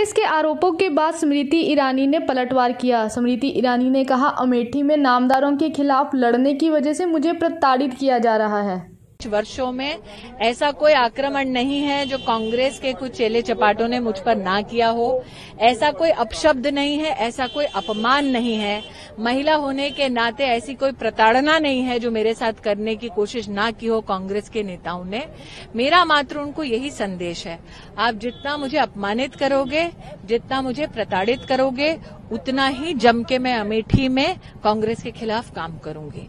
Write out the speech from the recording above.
इसके आरोपों के बाद स्मृति ईरानी ने पलटवार किया। स्मृति ईरानी ने कहा, अमेठी में नामदारों के खिलाफ लड़ने की वजह से मुझे प्रताड़ित किया जा रहा है। कुछ वर्षों में ऐसा कोई आक्रमण नहीं है जो कांग्रेस के कुछ चेले चपाटों ने मुझ पर ना किया हो। ऐसा कोई अपशब्द नहीं है, ऐसा कोई अपमान नहीं है। महिला होने के नाते ऐसी कोई प्रताड़ना नहीं है जो मेरे साथ करने की कोशिश ना की हो कांग्रेस के नेताओं ने। मेरा मात्र उनको यही संदेश है। आप जितना मुझे अपमानित करोगे, जितना मुझे प्रताड़ित करोगे, उतना ही जम के मैं अमेठी में कांग्रेस के खिलाफ काम करूँगी।